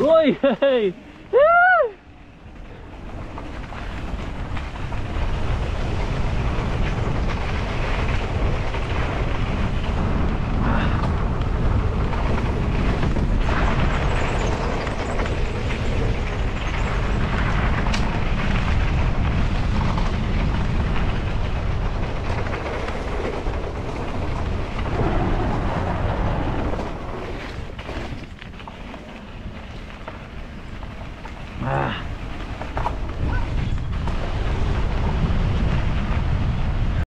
喂嘿嘿 Ah.